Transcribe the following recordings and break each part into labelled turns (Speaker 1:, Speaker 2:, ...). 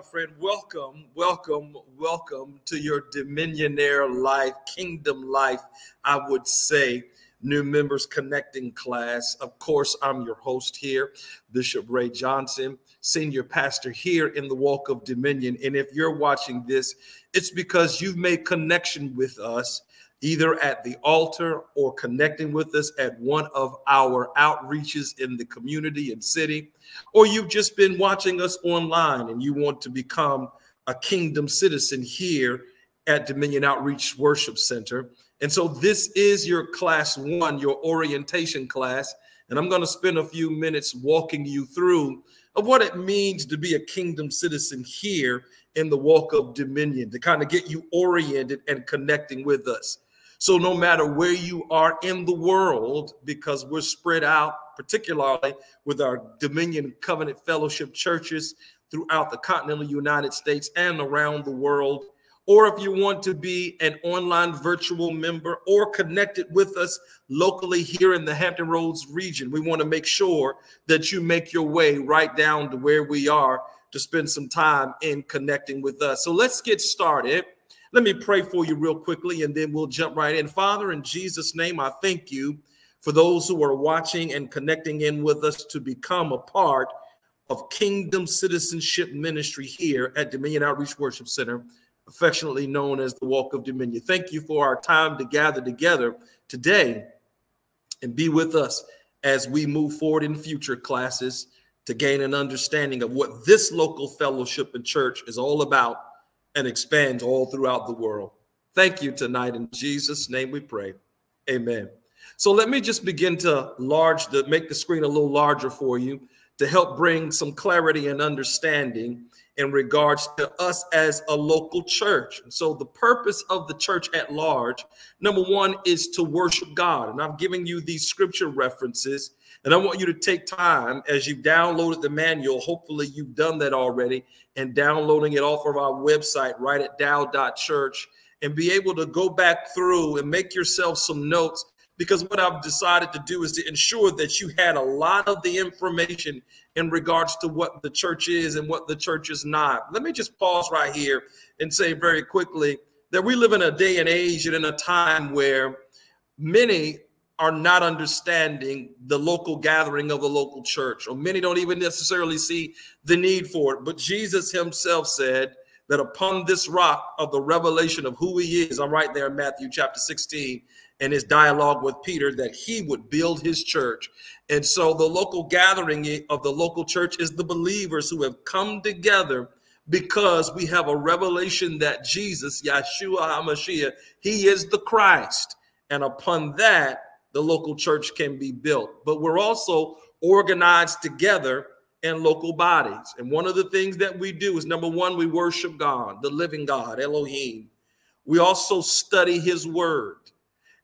Speaker 1: my friend. Welcome, welcome, welcome to your Dominion Heir life, kingdom life, I would say. New members connecting class. Of course, I'm your host here, Bishop Ray Johnson, senior pastor here in the Walk of Dominion. And if you're watching this, it's because you've made connection with us either at the altar or connecting with us at one of our outreaches in the community and city, or you've just been watching us online and you want to become a kingdom citizen here at Dominion Outreach Worship Center. And so this is your class one, your orientation class. And I'm going to spend a few minutes walking you through of what it means to be a kingdom citizen here in the walk of dominion, to kind of get you oriented and connecting with us. So, no matter where you are in the world, because we're spread out, particularly with our Dominion Covenant Fellowship churches throughout the continental United States and around the world, or if you want to be an online virtual member or connected with us locally here in the Hampton Roads region, we want to make sure that you make your way right down to where we are to spend some time in connecting with us. So, let's get started. Let me pray for you real quickly and then we'll jump right in. Father, in Jesus' name, I thank you for those who are watching and connecting in with us to become a part of kingdom citizenship ministry here at Dominion Outreach Worship Center, affectionately known as the Walk of Dominion. Thank you for our time to gather together today and be with us as we move forward in future classes to gain an understanding of what this local fellowship and church is all about and expands all throughout the world. Thank you tonight. In Jesus' name we pray. Amen. So let me just begin to large to make the screen a little larger for you to help bring some clarity and understanding in regards to us as a local church. So the purpose of the church at large, number one, is to worship God. And I'm giving you these scripture references. And I want you to take time as you've downloaded the manual. Hopefully, you've done that already and downloading it off of our website right at dow.church and be able to go back through and make yourself some notes because what I've decided to do is to ensure that you had a lot of the information in regards to what the church is and what the church is not. Let me just pause right here and say very quickly that we live in a day and age and in a time where many are not understanding the local gathering of the local church, or many don't even necessarily see the need for it. But Jesus himself said that upon this rock of the revelation of who he is, I'm right there in Matthew chapter 16, and his dialogue with Peter, that he would build his church. And so the local gathering of the local church is the believers who have come together because we have a revelation that Jesus, Yeshua HaMashiach, he is the Christ. And upon that, the local church can be built. But we're also organized together in local bodies. And one of the things that we do is number one, we worship God, the living God, Elohim. We also study his word.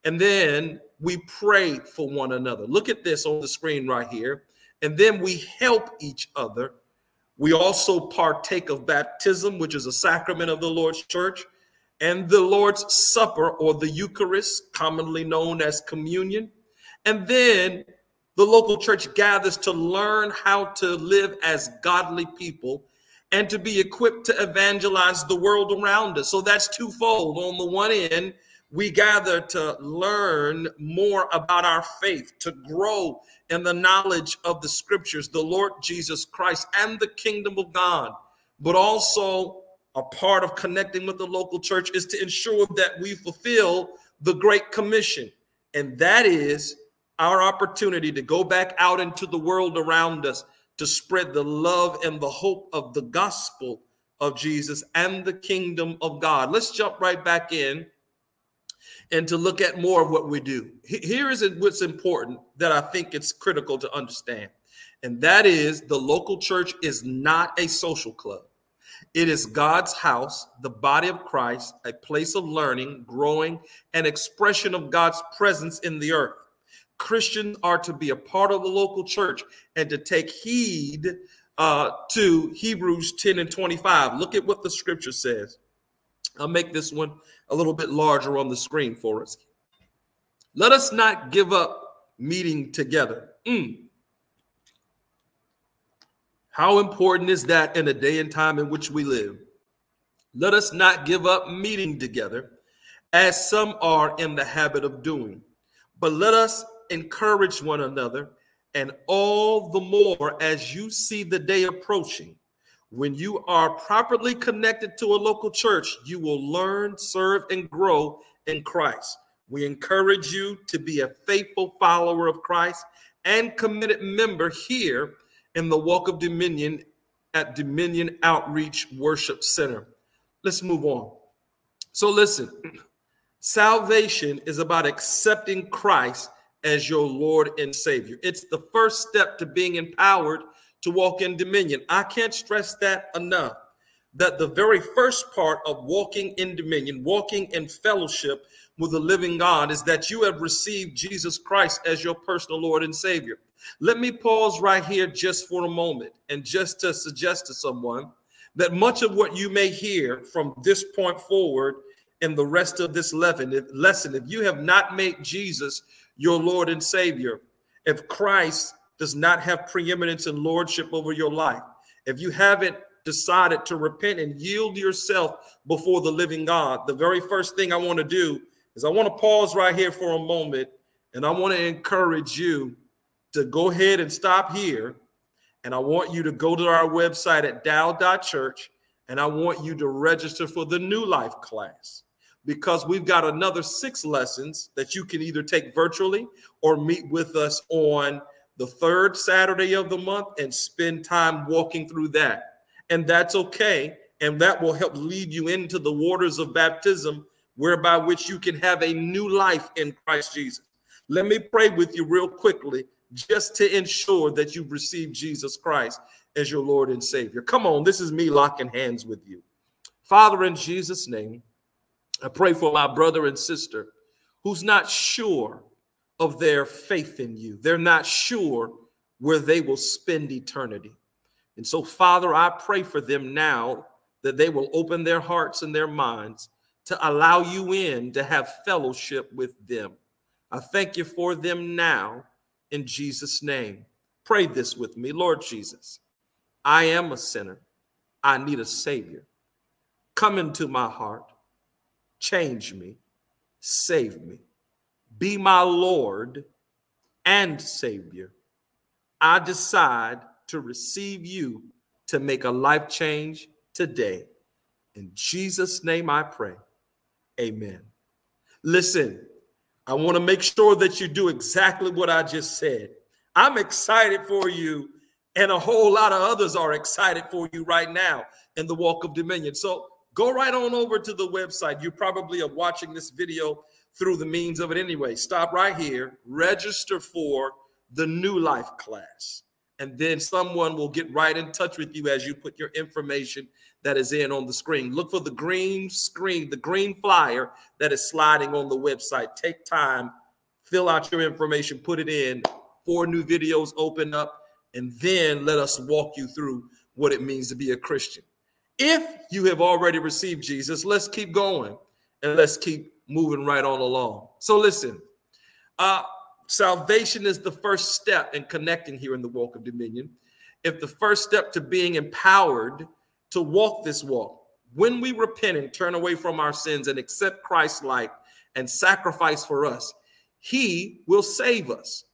Speaker 1: And then we pray for one another. Look at this on the screen right here. And then we help each other. We also partake of baptism, which is a sacrament of the Lord's church and the Lord's Supper or the Eucharist, commonly known as communion. And then the local church gathers to learn how to live as godly people and to be equipped to evangelize the world around us. So that's twofold. On the one end, we gather to learn more about our faith, to grow in the knowledge of the scriptures, the Lord Jesus Christ, and the kingdom of God, but also a part of connecting with the local church is to ensure that we fulfill the Great Commission. And that is our opportunity to go back out into the world around us to spread the love and the hope of the gospel of Jesus and the kingdom of God. Let's jump right back in and to look at more of what we do. Here is what's important that I think it's critical to understand. And that is the local church is not a social club. It is God's house, the body of Christ, a place of learning, growing, and expression of God's presence in the earth. Christians are to be a part of the local church and to take heed uh, to Hebrews 10 and 25. Look at what the scripture says. I'll make this one a little bit larger on the screen for us. Let us not give up meeting together. Mm. How important is that in a day and time in which we live? Let us not give up meeting together as some are in the habit of doing, but let us encourage one another, and all the more as you see the day approaching. When you are properly connected to a local church, you will learn, serve, and grow in Christ. We encourage you to be a faithful follower of Christ and committed member here in the Walk of Dominion at Dominion Outreach Worship Center. Let's move on. So, listen, salvation is about accepting Christ as your Lord and Savior. It's the first step to being empowered to walk in dominion. I can't stress that enough. That the very first part of walking in dominion, walking in fellowship with the living God, is that you have received Jesus Christ as your personal Lord and Savior. Let me pause right here just for a moment and just to suggest to someone that much of what you may hear from this point forward in the rest of this lesson, if you have not made Jesus your Lord and Savior, if Christ does not have preeminence and lordship over your life, if you haven't decided to repent and yield yourself before the living God, the very first thing I want to do is I want to pause right here for a moment and I want to encourage you to go ahead and stop here. And I want you to go to our website at dow.church and I want you to register for the New Life class because we've got another six lessons that you can either take virtually or meet with us on the third Saturday of the month and spend time walking through that. And that's okay. And that will help lead you into the waters of baptism, whereby which you can have a new life in Christ Jesus. Let me pray with you real quickly, just to ensure that you've received Jesus Christ as your Lord and Savior. Come on, this is me locking hands with you. Father, in Jesus' name, I pray for my brother and sister who's not sure of their faith in you. They're not sure where they will spend eternity. And so, Father, I pray for them now that they will open their hearts and their minds to allow you in to have fellowship with them. I thank you for them now in Jesus' name. Pray this with me, Lord Jesus. I am a sinner. I need a Savior. Come into my heart, change me, save me. Be my Lord and Savior. I decide to receive you to make a life change today. In Jesus' name I pray. Amen. Listen, I want to make sure that you do exactly what I just said. I'm excited for you, and a whole lot of others are excited for you right now in the walk of dominion. So go right on over to the website. You probably are watching this video through the means of it anyway. Stop right here, register for the new life class. And then someone will get right in touch with you as you put your information that is in on the screen. Look for the green screen, the green flyer that is sliding on the website. Take time, fill out your information, put it in. Four new videos open up, and then let us walk you through what it means to be a Christian. If you have already received Jesus, let's keep going and let's keep moving right on along. So listen, uh, salvation is the first step in connecting here in the walk of dominion. If the first step to being empowered to walk this walk, when we repent and turn away from our sins and accept Christ's life and sacrifice for us, he will save us.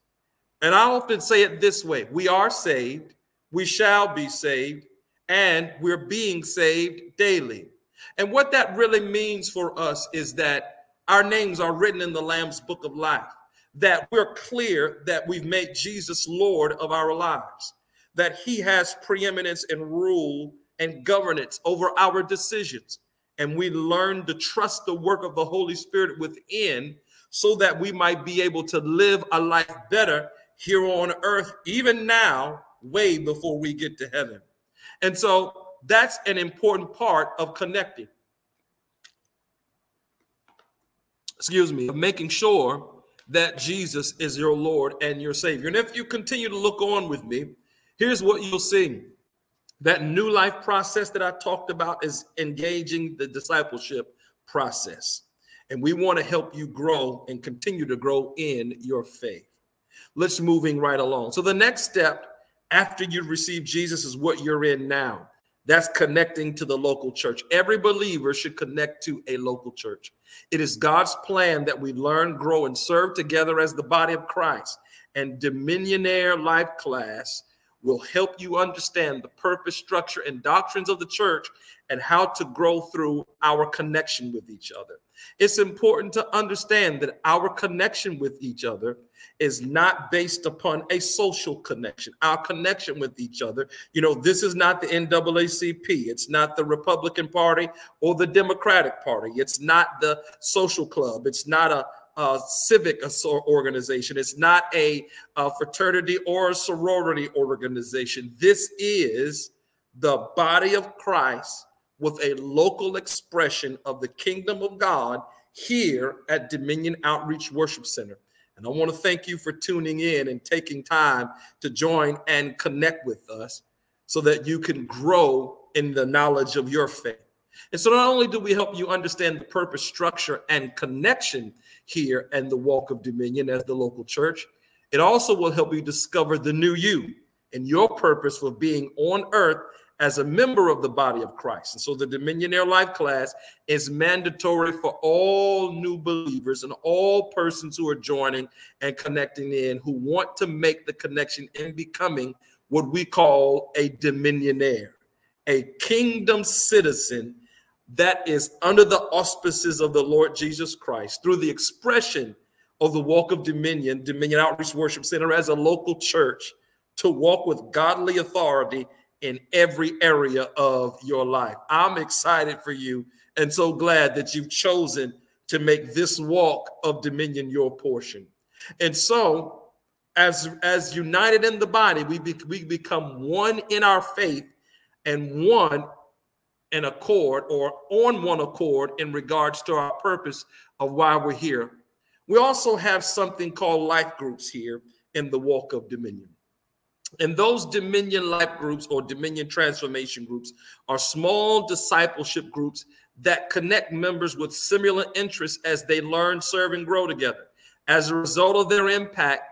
Speaker 1: And I often say it this way we are saved, we shall be saved, and we're being saved daily. And what that really means for us is that our names are written in the Lamb's book of life, that we're clear that we've made Jesus Lord of our lives, that he has preeminence and rule and governance over our decisions. And we learn to trust the work of the Holy Spirit within so that we might be able to live a life better here on earth, even now, way before we get to heaven. And so that's an important part of connecting. excuse me, of making sure that Jesus is your Lord and your Savior. And if you continue to look on with me, here's what you'll see. That new life process that I talked about is engaging the discipleship process. And we want to help you grow and continue to grow in your faith. Let's moving right along. So the next step after you receive Jesus is what you're in now. That's connecting to the local church. Every believer should connect to a local church. It is God's plan that we learn, grow, and serve together as the body of Christ. And Dominion Heir Life Class will help you understand the purpose, structure, and doctrines of the church and how to grow through our connection with each other. It's important to understand that our connection with each other is not based upon a social connection. Our connection with each other, you know, this is not the NAACP, it's not the Republican Party or the Democratic Party, it's not the social club, it's not a civic organization. It's not a, a, fraternity or a sorority organization. This is the body of Christ with a local expression of the kingdom of God here at Dominion Outreach Worship Center. And I want to thank you for tuning in and taking time to join and connect with us so that you can grow in the knowledge of your faith. And so not only do we help you understand the purpose, structure, and connection here and the walk of dominion as the local church, it also will help you discover the new you and your purpose for being on earth as a member of the body of Christ. And so the Dominion Heir Life class is mandatory for all new believers and all persons who are joining and connecting in who want to make the connection in becoming what we call a Dominion Heir, a kingdom citizen that is under the auspices of the Lord Jesus Christ through the expression of the walk of dominion, Dominion Outreach Worship Center as a local church to walk with godly authority in every area of your life. I'm excited for you and so glad that you've chosen to make this walk of dominion your portion. And so, as as united in the body, we be, we become one in our faith and one in accord or on one accord in regards to our purpose of why we're here. We also have something called life groups here in the walk of dominion. And those Dominion Life groups or Dominion Transformation groups are small discipleship groups that connect members with similar interests as they learn, serve, and grow together. As a result of their impact,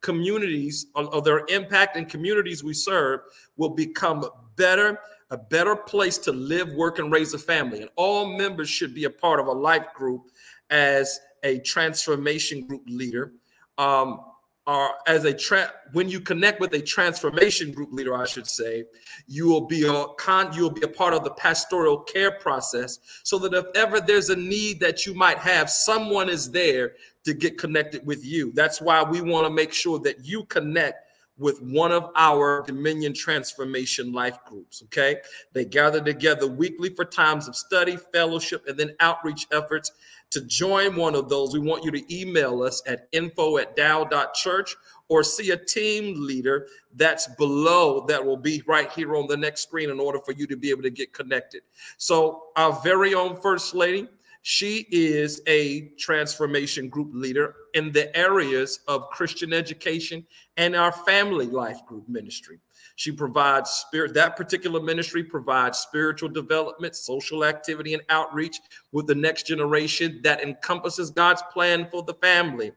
Speaker 1: communities of their impact and communities we serve will become better, a better place to live, work, and raise a family. And all members should be a part of a life group as a transformation group leader. Um, are as a tra- when you connect with a transformation group leader, I should say, you will be a con you will be a part of the pastoral care process, so that if ever there's a need that you might have, someone is there to get connected with you. That's why we want to make sure that you connect with one of our Dominion Transformation Life groups. Okay. They gather together weekly for times of study, fellowship, and then outreach efforts to join one of those, we want you to email us at info at dow.church or see a team leader that's below that will be right here on the next screen in order for you to be able to get connected. So, our very own First Lady, she is a transformation group leader in the areas of Christian education and our family life group ministry. She provides spirit, that particular ministry provides spiritual development, social activity, and outreach with the next generation that encompasses God's plan for the family.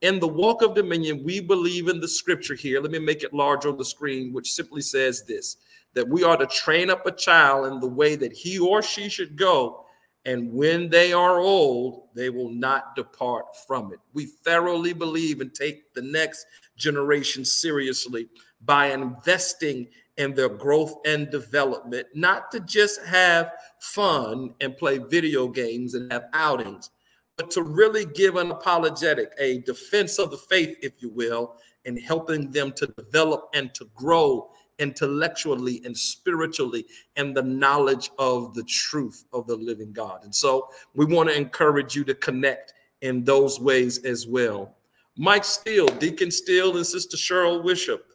Speaker 1: In the walk of dominion, we believe in the scripture here. Let me make it large on the screen, which simply says this that we are to train up a child in the way that he or she should go. And when they are old, they will not depart from it. We thoroughly believe and take the next generation seriously by investing in their growth and development, not to just have fun and play video games and have outings, but to really give an apologetic, a defense of the faith, if you will, and helping them to develop and to grow intellectually and spiritually and the knowledge of the truth of the living God. And so we want to encourage you to connect in those ways as well. Mike Steele, Deacon Steele, and Sister Cheryl Bishop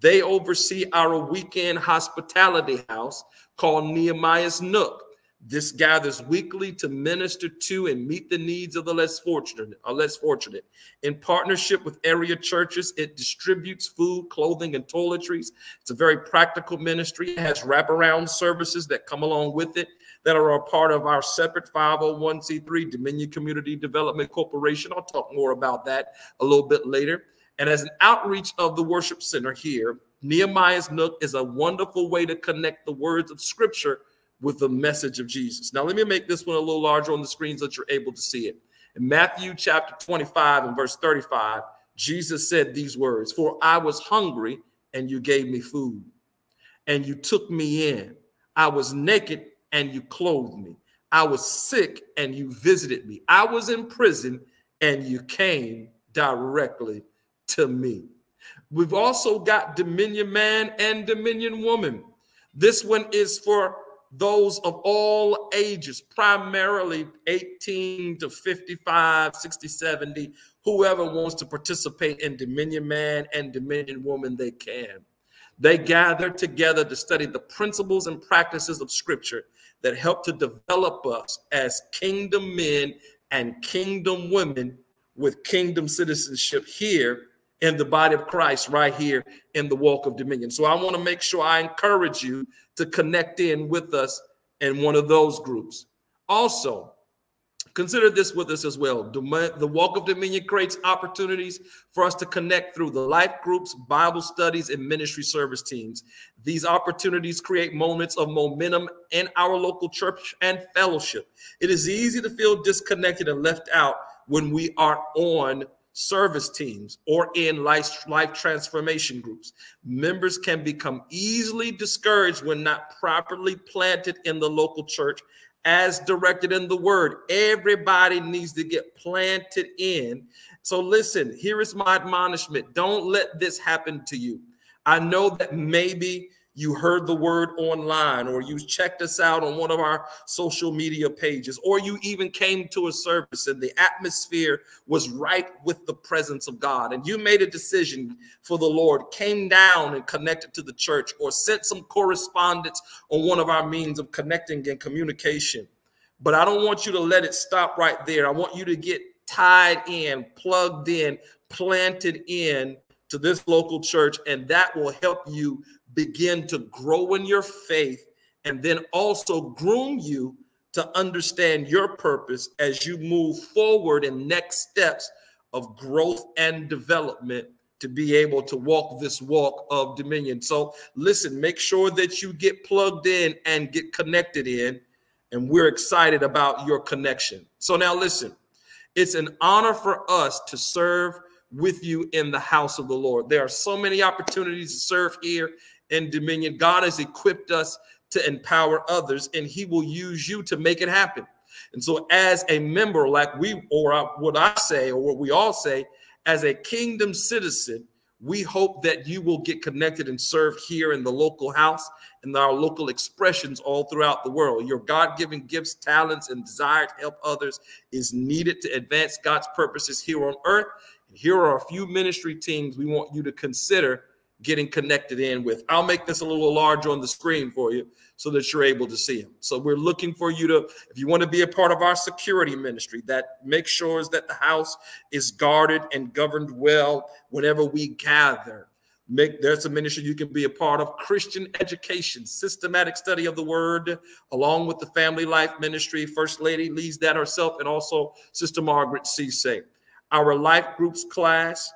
Speaker 1: they oversee our weekend hospitality house called Nehemiah's Nook. This gathers weekly to minister to and meet the needs of the less fortunate or less fortunate. In partnership with area churches, it distributes food, clothing, and toiletries. It's a very practical ministry. It has wraparound services that come along with it that are a part of our separate 501c3 Dominion Community Development Corporation. I'll talk more about that a little bit later. And as an outreach of the worship center here, Nehemiah's Nook is a wonderful way to connect the words of scripture with the message of Jesus. Now, let me make this one a little larger on the screen so that you're able to see it. In Matthew chapter 25 and verse 35, Jesus said these words For I was hungry, and you gave me food, and you took me in. I was naked, and you clothed me. I was sick, and you visited me. I was in prison, and you came directly to me. We've also got Dominion Man and Dominion Woman. This one is for those of all ages, primarily 18 to 55, 60, 70, whoever wants to participate in Dominion Man and Dominion Woman, they can. They gather together to study the principles and practices of Scripture that help to develop us as kingdom men and kingdom women with kingdom citizenship here in the body of Christ right here in the walk of dominion. So I want to make sure I encourage you to connect in with us in one of those groups. Also, consider this with us as well. The walk of dominion creates opportunities for us to connect through the life groups, Bible studies, and ministry service teams. These opportunities create moments of momentum in our local church and fellowship. It is easy to feel disconnected and left out when we are on service teams, or in life, life transformation groups. Members can become easily discouraged when not properly planted in the local church as directed in the word. Everybody needs to get planted in. So, listen, here is my admonishment don't let this happen to you. I know that maybe you heard the word online or you checked us out on one of our social media pages or you even came to a service and the atmosphere was right with the presence of God and you made a decision for the Lord came down and connected to the church or sent some correspondence on one of our means of connecting and communication. But I don't want you to let it stop right there. I want you to get tied in plugged in planted in to this local church and that will help you begin to grow in your faith and then also groom you to understand your purpose as you move forward in next steps of growth and development to be able to walk this walk of dominion. So, listen, make sure that you get plugged in and get connected in. And we're excited about your connection. So, now listen, it's an honor for us to serve with you in the house of the Lord. There are so many opportunities to serve here and dominion. God has equipped us to empower others, and He will use you to make it happen. And so, as a member, like we, or what I say, or what we all say, as a kingdom citizen, we hope that you will get connected and serve here in the local house and our local expressions all throughout the world. Your God given gifts, talents, and desire to help others is needed to advance God's purposes here on earth. And here are a few ministry teams we want you to consider getting connected in with. I'll make this a little larger on the screen for you so that you're able to see them. So we're looking for you to, if you want to be a part of our security ministry, that makes sure that the house is guarded and governed well whenever we gather. Make there's a ministry you can be a part of Christian education, systematic study of the word, along with the family life ministry. First Lady leads that herself, and also Sister Margaret C. Say. Our life groups class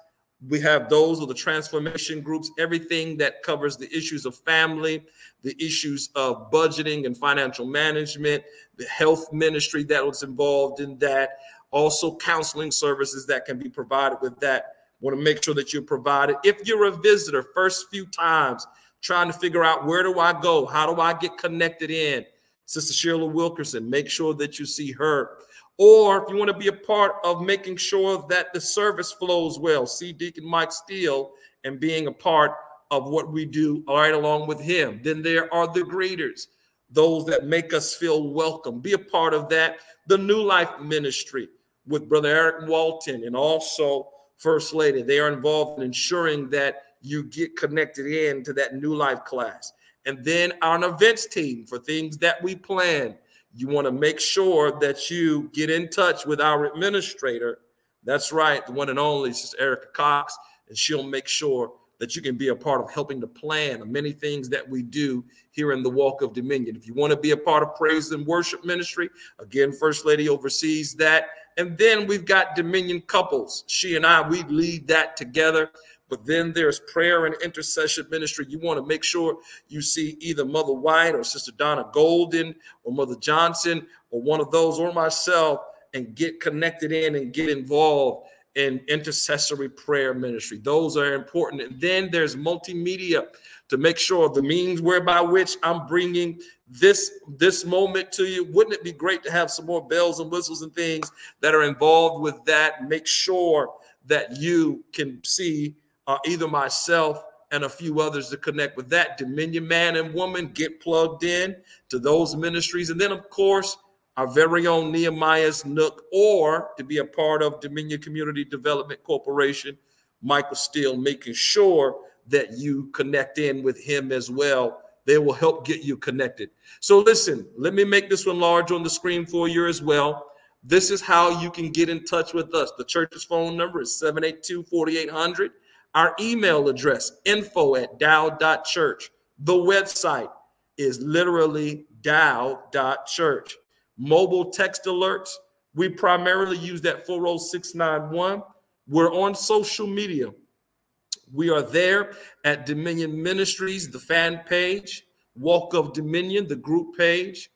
Speaker 1: we have those of the transformation groups, everything that covers the issues of family, the issues of budgeting and financial management, the health ministry that was involved in that, also counseling services that can be provided with that. Want to make sure that you're provided. If you're a visitor, first few times trying to figure out where do I go? How do I get connected in? Sister Sheila Wilkerson, make sure that you see her. Or if you want to be a part of making sure that the service flows well, see Deacon Mike Steele and being a part of what we do right along with him. Then there are the greeters, those that make us feel welcome. Be a part of that. The New Life Ministry with Brother Eric Walton and also First Lady. They are involved in ensuring that you get connected in to that New Life class. And then our events team for things that we plan you want to make sure that you get in touch with our administrator. That's right, the one and only Sister Erica Cox, and she'll make sure that you can be a part of helping to plan the many things that we do here in the Walk of Dominion. If you want to be a part of praise and worship ministry, again, First Lady oversees that. And then we've got Dominion couples. She and I, we lead that together. But then there's prayer and intercession ministry. You want to make sure you see either Mother White or Sister Donna Golden or Mother Johnson or one of those or myself and get connected in and get involved in intercessory prayer ministry. Those are important. And then there's multimedia to make sure the means whereby which I'm bringing this this moment to you. Wouldn't it be great to have some more bells and whistles and things that are involved with that? Make sure that you can see uh, either myself and a few others to connect with that. Dominion man and woman get plugged in to those ministries. And then, of course, our very own Nehemiah's Nook, or to be a part of Dominion Community Development Corporation, Michael Steele, making sure that you connect in with him as well. They will help get you connected. So, listen, let me make this one large on the screen for you as well. This is how you can get in touch with us. The church's phone number is 782 4800. Our email address, info at dow.church. The website is literally dow.church. Mobile text alerts, we primarily use that 40691. We're on social media. We are there at Dominion Ministries, the fan page, Walk of Dominion, the group page,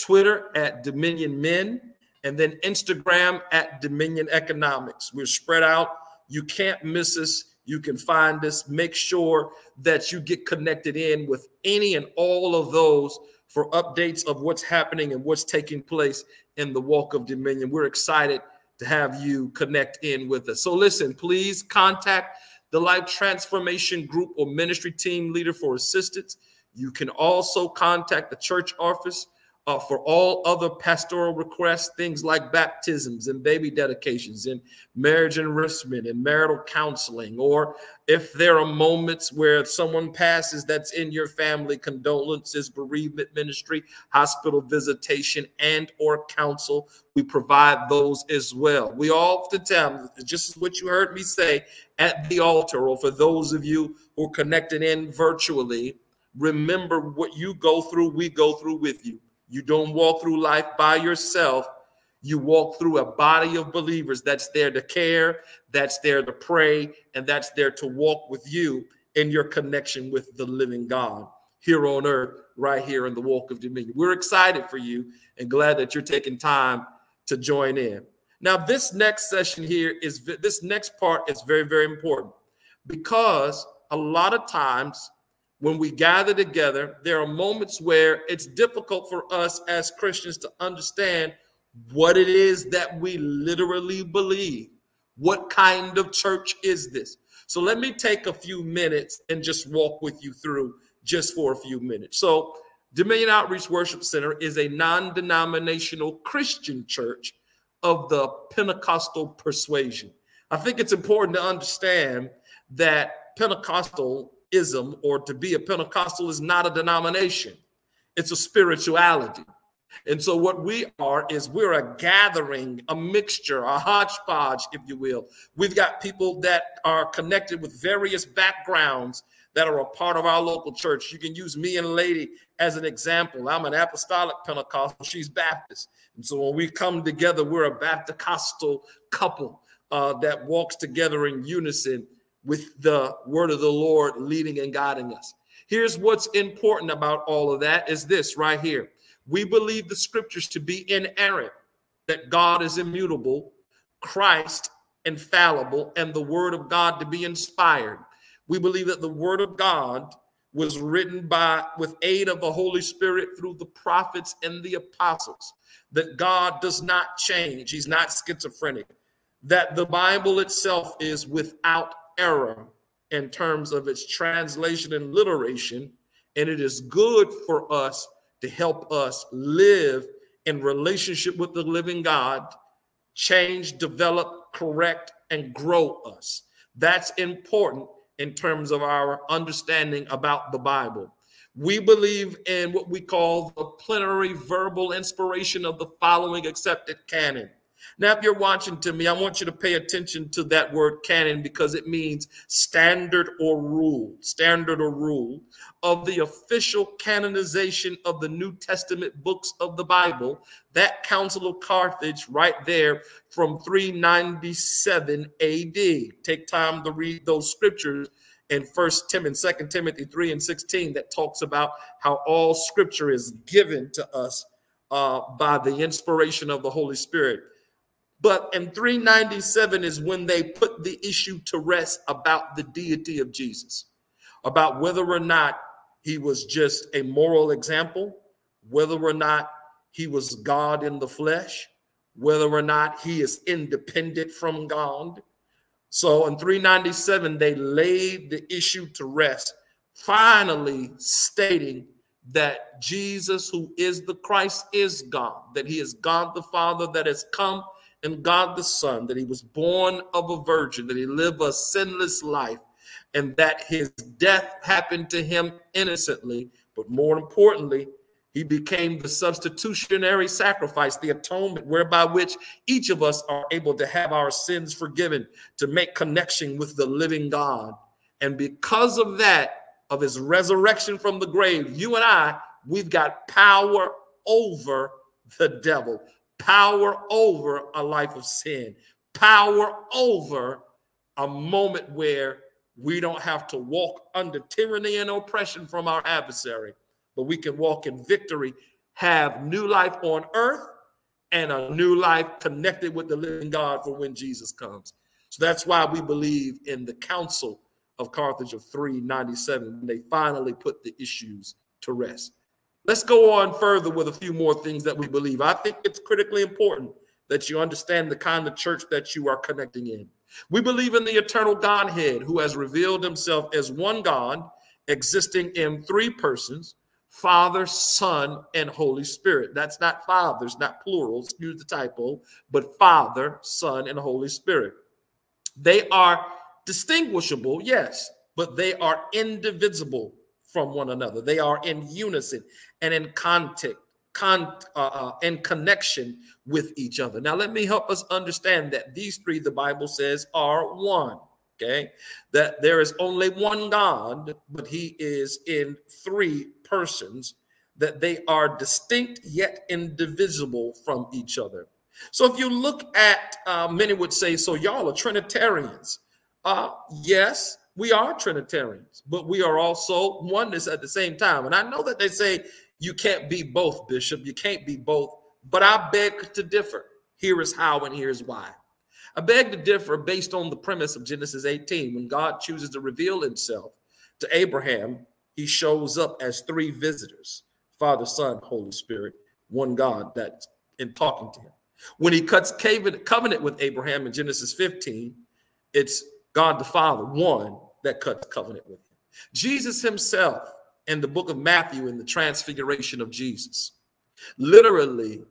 Speaker 1: Twitter at Dominion Men, and then Instagram at Dominion Economics. We're spread out. You can't miss us. You can find us. Make sure that you get connected in with any and all of those for updates of what's happening and what's taking place in the Walk of Dominion. We're excited to have you connect in with us. So listen, please contact the Life Transformation Group or Ministry Team Leader for assistance. You can also contact the church office uh, for all other pastoral requests, things like baptisms and baby dedications and marriage enrichment and marital counseling, or if there are moments where someone passes that's in your family, condolences, bereavement ministry, hospital visitation, and or counsel, we provide those as well. We oftentimes, just what you heard me say at the altar, or for those of you who are connected in virtually, remember what you go through, we go through with you. You don't walk through life by yourself. You walk through a body of believers that's there to care, that's there to pray, and that's there to walk with you in your connection with the living God here on earth, right here in the walk of dominion. We're excited for you and glad that you're taking time to join in. Now, this next session here is this next part is very, very important because a lot of times when we gather together, there are moments where it's difficult for us as Christians to understand what it is that we literally believe. What kind of church is this? So let me take a few minutes and just walk with you through just for a few minutes. So, Dominion Outreach Worship Center is a non denominational Christian church of the Pentecostal persuasion. I think it's important to understand that Pentecostal ism or to be a Pentecostal is not a denomination, it's a spirituality. And so, what we are is we're a gathering, a mixture, a hodgepodge, if you will. We've got people that are connected with various backgrounds that are a part of our local church. You can use me and lady as an example. I'm an apostolic Pentecostal, she's Baptist. And so, when we come together, we're a Baptist couple uh, that walks together in unison with the word of the Lord leading and guiding us. Here's what's important about all of that is this right here. We believe the scriptures to be inerrant, that God is immutable, Christ infallible, and the word of God to be inspired. We believe that the word of God was written by with aid of the Holy Spirit through the prophets and the apostles. That God does not change. He's not schizophrenic. That the Bible itself is without error in terms of its translation and literation, and it is good for us to help us live in relationship with the living God, change, develop, correct, and grow us. That's important in terms of our understanding about the Bible. We believe in what we call the plenary verbal inspiration of the following accepted canon Now, if you're watching to me, I want you to pay attention to that word canon because it means standard or rule, standard or rule of the official canonization of the New Testament books of the Bible. That Council of Carthage, right there from 397 AD. Take time to read those scriptures in First Timothy, Second Timothy 3 and 16 that talks about how all scripture is given to us uh, by the inspiration of the Holy Spirit. But in 397 is when they put the issue to rest about the deity of Jesus, about whether or not he was just a moral example, whether or not he was God in the flesh, whether or not he is independent from God. So in 397, they laid the issue to rest, finally stating that Jesus, who is the Christ, is God, that he is God the Father that has come and God the Son, that he was born of a virgin, that he lived a sinless life, and that his death happened to him innocently. But more importantly, he became the substitutionary sacrifice, the atonement whereby which each of us are able to have our sins forgiven, to make connection with the living God. And because of that, of his resurrection from the grave, you and I, we've got power over the devil power over a life of sin, power over a moment where we don't have to walk under tyranny and oppression from our adversary, but we can walk in victory, have new life on earth, and a new life connected with the living God for when Jesus comes. So that's why we believe in the Council of Carthage of 397 when they finally put the issues to rest. Let's go on further with a few more things that we believe. I think it's critically important that you understand the kind of church that you are connecting in. We believe in the eternal Godhead who has revealed himself as one God existing in three persons Father, Son, and Holy Spirit. That's not fathers, not plural, excuse the typo, but Father, Son, and Holy Spirit. They are distinguishable, yes, but they are indivisible from one another. They are in unison and in contact, con, uh, uh, in connection with each other. Now, let me help us understand that these three, the Bible says, are one. Okay, that there is only one God, but He is in three persons. That they are distinct yet indivisible from each other. So, if you look at, uh, many would say, so y'all are Trinitarians. Uh, yes, we are Trinitarians, but we are also oneness at the same time. And I know that they say you can't be both, Bishop. You can't be both, but I beg to differ. Here is how and here's why. I beg to differ based on the premise of Genesis 18. When God chooses to reveal himself to Abraham, he shows up as three visitors Father, Son, Holy Spirit, one God that's in talking to him. When he cuts covenant with Abraham in Genesis 15, it's God the Father, one, that cuts covenant with him. Jesus himself in the book of Matthew in the transfiguration of Jesus. Literally,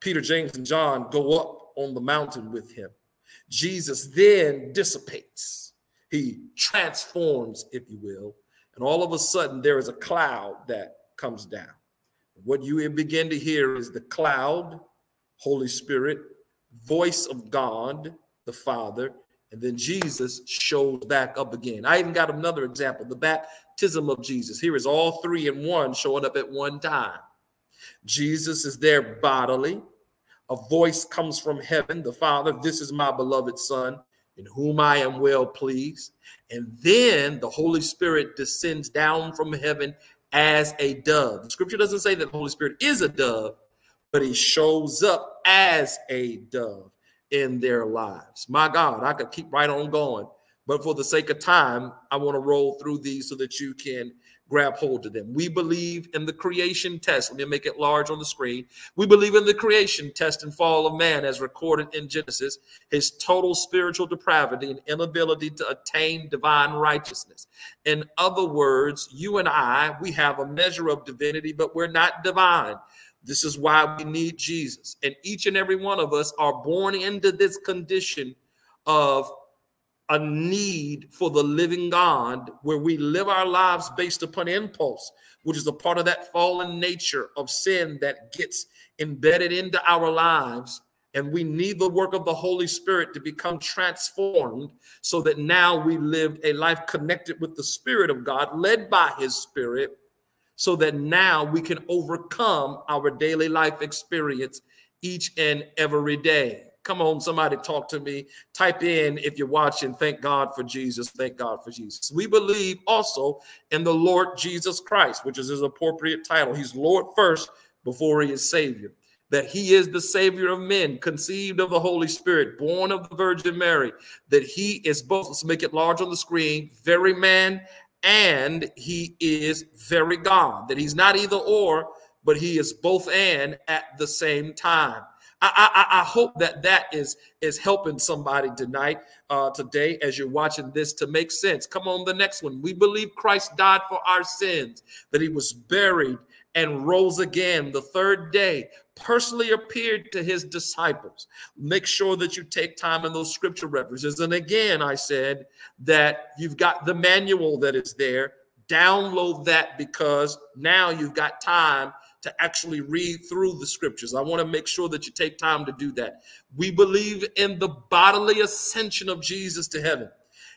Speaker 1: Peter, James, and John go up on the mountain with him. Jesus then dissipates. He transforms, if you will, and all of a sudden there is a cloud that comes down. What you begin to hear is the cloud, Holy Spirit, voice of God, the Father, and then Jesus shows back up again. I even got another example the baptism of Jesus. Here is all three in one showing up at one time. Jesus is there bodily. A voice comes from heaven, the Father, this is my beloved Son, in whom I am well pleased. And then the Holy Spirit descends down from heaven as a dove. The scripture doesn't say that the Holy Spirit is a dove, but he shows up as a dove in their lives. My God, I could keep right on going, but for the sake of time, I want to roll through these so that you can grab hold of them. We believe in the creation test. Let me make it large on the screen. We believe in the creation test and fall of man as recorded in Genesis, his total spiritual depravity and inability to attain divine righteousness. In other words, you and I, we have a measure of divinity, but we're not divine. This is why we need Jesus. And each and every one of us are born into this condition of a need for the living God where we live our lives based upon impulse, which is a part of that fallen nature of sin that gets embedded into our lives. And we need the work of the Holy Spirit to become transformed so that now we live a life connected with the Spirit of God, led by His Spirit, so that now we can overcome our daily life experience each and every day. Come on, somebody talk to me. Type in if you're watching, thank God for Jesus. Thank God for Jesus. We believe also in the Lord Jesus Christ, which is his appropriate title. He's Lord first before he is Savior. That he is the Savior of men, conceived of the Holy Spirit, born of the Virgin Mary. That he is both, let's make it large on the screen, very man and he is very God. That he's not either or, but he is both and at the same time. I, I, I hope that that is is helping somebody tonight, uh, today, as you're watching this to make sense. Come on, the next one. We believe Christ died for our sins, that he was buried and rose again the third day, personally appeared to his disciples. Make sure that you take time in those scripture references. And again, I said that you've got the manual that is there. Download that because now you've got time to actually read through the scriptures. I want to make sure that you take time to do that. We believe in the bodily ascension of Jesus to heaven,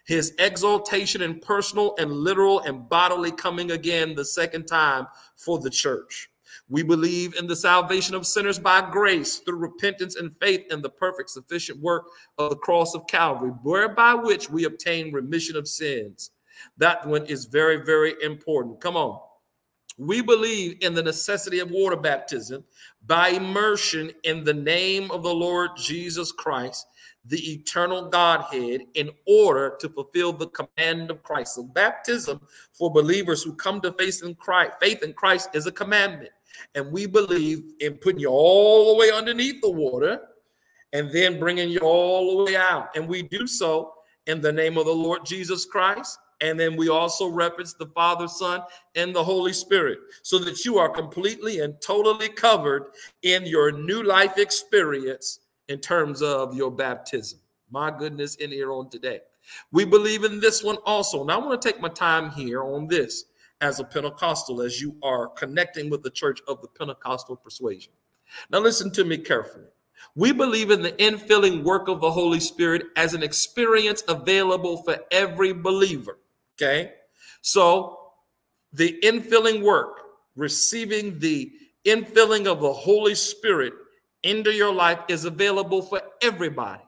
Speaker 1: his exaltation and personal and literal and bodily coming again the second time for the church. We believe in the salvation of sinners by grace through repentance and faith in the perfect, sufficient work of the cross of Calvary, whereby which we obtain remission of sins. That one is very, very important. Come on. We believe in the necessity of water baptism by immersion in the name of the Lord Jesus Christ, the eternal Godhead, in order to fulfill the command of Christ. So, baptism for believers who come to faith in Christ, faith in Christ is a commandment. And we believe in putting you all the way underneath the water and then bringing you all the way out. And we do so in the name of the Lord Jesus Christ and then we also reference the Father, Son, and the Holy Spirit so that you are completely and totally covered in your new life experience in terms of your baptism. My goodness, in here on today. We believe in this one also. And I want to take my time here on this as a Pentecostal, as you are connecting with the church of the Pentecostal persuasion. Now, listen to me carefully. We believe in the infilling work of the Holy Spirit as an experience available for every believer. Okay. So the infilling work, receiving the infilling of the Holy Spirit into your life is available for everybody.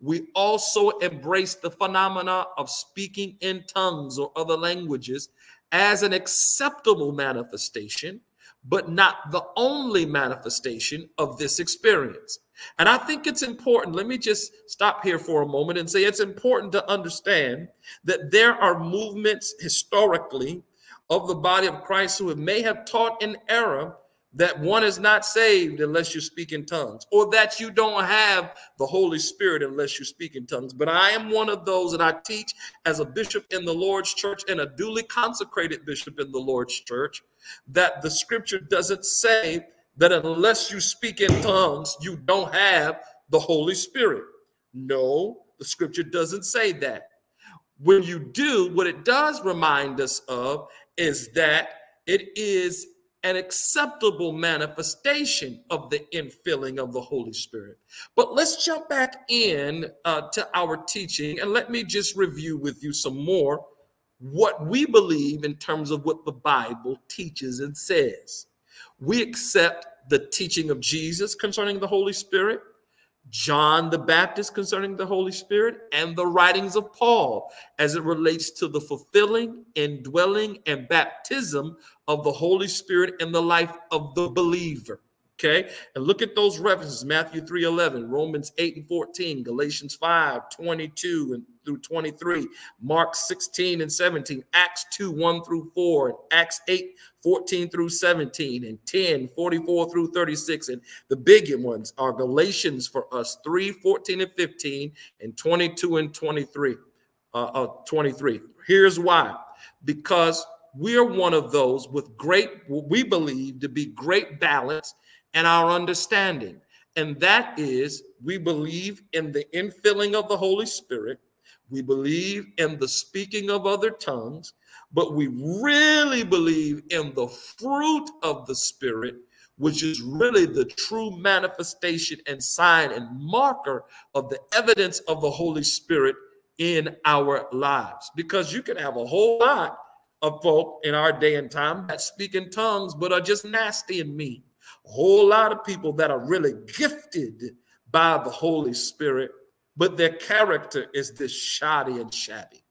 Speaker 1: We also embrace the phenomena of speaking in tongues or other languages as an acceptable manifestation, but not the only manifestation of this experience. And I think it's important. Let me just stop here for a moment and say it's important to understand that there are movements historically of the body of Christ who may have taught in error that one is not saved unless you speak in tongues, or that you don't have the Holy Spirit unless you speak in tongues. But I am one of those, and I teach as a bishop in the Lord's church and a duly consecrated bishop in the Lord's church that the scripture doesn't say that unless you speak in tongues, you don't have the Holy Spirit. No, the scripture doesn't say that. When you do, what it does remind us of is that it is an acceptable manifestation of the infilling of the Holy Spirit. But let's jump back in uh, to our teaching and let me just review with you some more what we believe in terms of what the Bible teaches and says. We accept the teaching of Jesus concerning the Holy Spirit, John the Baptist concerning the Holy Spirit, and the writings of Paul as it relates to the fulfilling, indwelling, and baptism of the Holy Spirit in the life of the believer. Okay, and look at those references Matthew 3 11, Romans 8 and 14, Galatians 5 22 and through 23, Mark 16 and 17, Acts 2 1 through 4, and Acts 8 14 through 17, and 10 44 through 36. And the big ones are Galatians for us 3 14 and 15, and 22 and 23. Uh, uh, 23. Here's why because we're one of those with great, we believe to be great balance and our understanding. And that is, we believe in the infilling of the Holy Spirit. We believe in the speaking of other tongues, but we really believe in the fruit of the Spirit, which is really the true manifestation and sign and marker of the evidence of the Holy Spirit in our lives. Because you can have a whole lot of folk in our day and time that speak in tongues but are just nasty and mean. A whole lot of people that are really gifted by the Holy Spirit, but their character is this shoddy and shabby.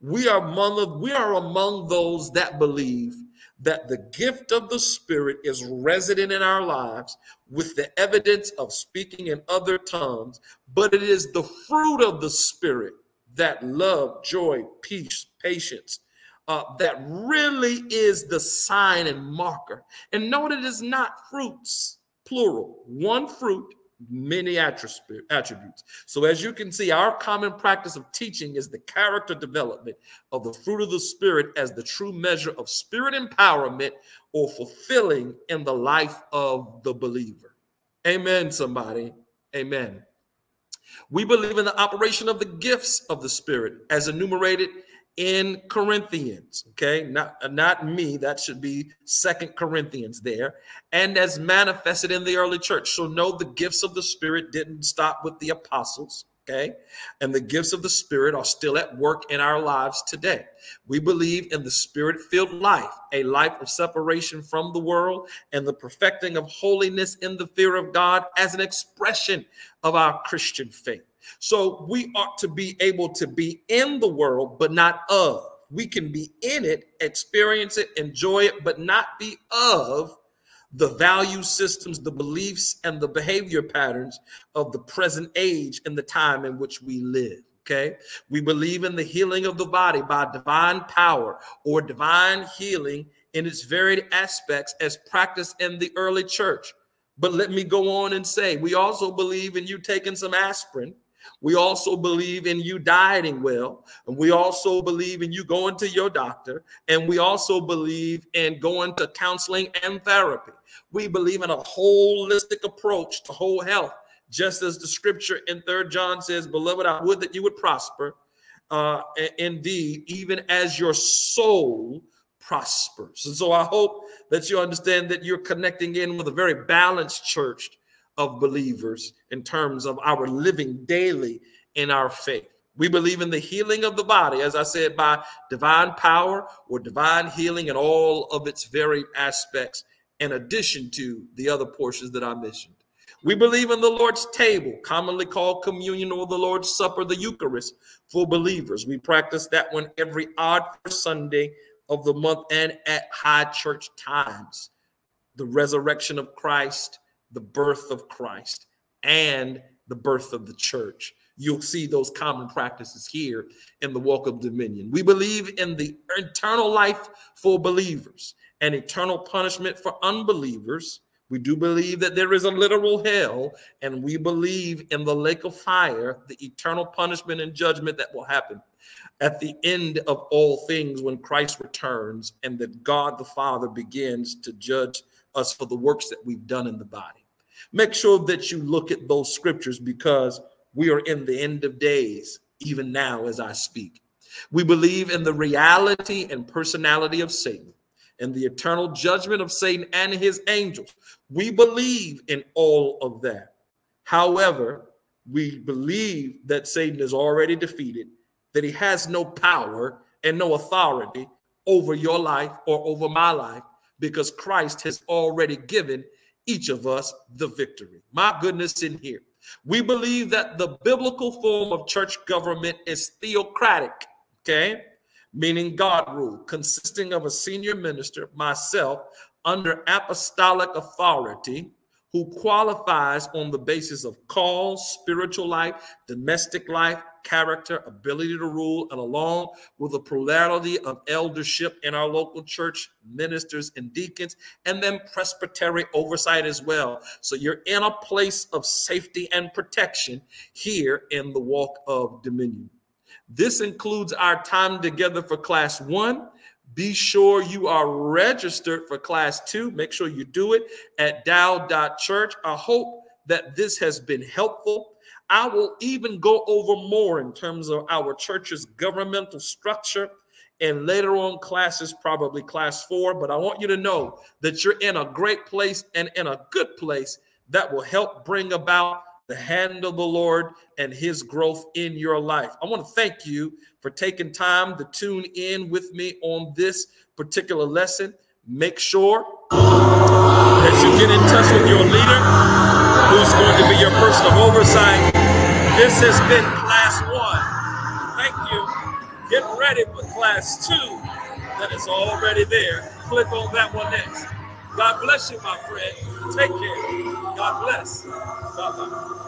Speaker 1: We are among the, we are among those that believe that the gift of the Spirit is resident in our lives with the evidence of speaking in other tongues, but it is the fruit of the Spirit that love, joy, peace, patience, uh, that really is the sign and marker. And note it is not fruits, plural, one fruit many attributes. So, as you can see, our common practice of teaching is the character development of the fruit of the Spirit as the true measure of spirit empowerment or fulfilling in the life of the believer. Amen, somebody. Amen. We believe in the operation of the gifts of the Spirit as enumerated in Corinthians, okay? Not, not me, that should be Second Corinthians there, and as manifested in the early church. So, no, the gifts of the Spirit didn't stop with the apostles, okay? And the gifts of the Spirit are still at work in our lives today. We believe in the Spirit filled life, a life of separation from the world, and the perfecting of holiness in the fear of God as an expression of our Christian faith. So we ought to be able to be in the world, but not of. We can be in it, experience it, enjoy it, but not be of the value systems, the beliefs, and the behavior patterns of the present age and the time in which we live. Okay. We believe in the healing of the body by divine power or divine healing in its varied aspects as practiced in the early church. But let me go on and say, we also believe in you taking some aspirin we also believe in you dieting well. And we also believe in you going to your doctor. And we also believe in going to counseling and therapy. We believe in a holistic approach to whole health, just as the scripture in Third John says, Beloved, I would that you would prosper. Uh, indeed, even as your soul prospers. And so I hope that you understand that you're connecting in with a very balanced church of believers in terms of our living daily in our faith. We believe in the healing of the body, as I said, by divine power or divine healing in all of its varied aspects, in addition to the other portions that I mentioned. We believe in the Lord's table, commonly called communion or the Lord's Supper, the Eucharist, for believers. We practice that one every odd Sunday of the month and at high church times. The resurrection of Christ the birth of Christ and the birth of the church. You'll see those common practices here in the walk of dominion. We believe in the eternal life for believers and eternal punishment for unbelievers. We do believe that there is a literal hell, and we believe in the lake of fire, the eternal punishment and judgment that will happen at the end of all things when Christ returns and that God the Father begins to judge us for the works that we've done in the body. Make sure that you look at those scriptures because we are in the end of days, even now as I speak. We believe in the reality and personality of Satan and the eternal judgment of Satan and his angels. We believe in all of that. However, we believe that Satan is already defeated, that he has no power and no authority over your life or over my life because Christ has already given each of us the victory. My goodness, in here. We believe that the biblical form of church government is theocratic, okay? Meaning God rule, consisting of a senior minister, myself, under apostolic authority, who qualifies on the basis of call, spiritual life, domestic life, character, ability to rule, and along with the plurality of eldership in our local church, ministers and deacons, and then presbytery oversight as well. So you're in a place of safety and protection here in the walk of dominion. This includes our time together for class one. Be sure you are registered for class two. Make sure you do it at dow.church. I hope that this has been helpful. I will even go over more in terms of our church's governmental structure and later on classes, probably class four. But I want you to know that you're in a great place and in a good place that will help bring about the hand of the Lord and his growth in your life. I want to thank you for taking time to tune in with me on this particular lesson. Make sure that you get in touch with your leader who's going to be your person of oversight. This has been class one. Thank you. Get ready for class two that is already there. Click on that one next. God bless you, my friend. Take care. God bless. Bye bye.